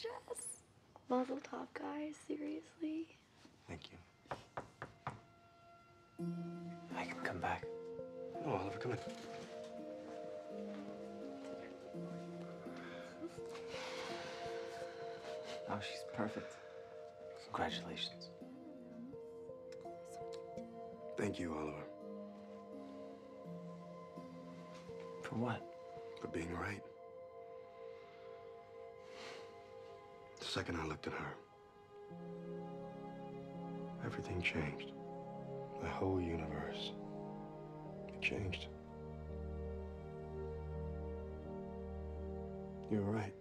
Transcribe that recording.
She is scrumptious. Mazel tov, guys. Seriously. Thank you. I can come back. No, Oliver, come in. Oh, she's perfect. Congratulations. Thank you, Oliver, For what? for being right. Second I looked at her, everything changed. The whole universe. It changed. You were right.